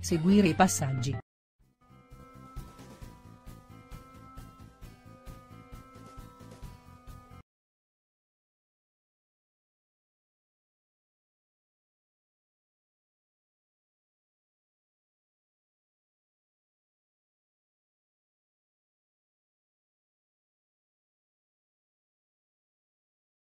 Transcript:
seguire i passaggi.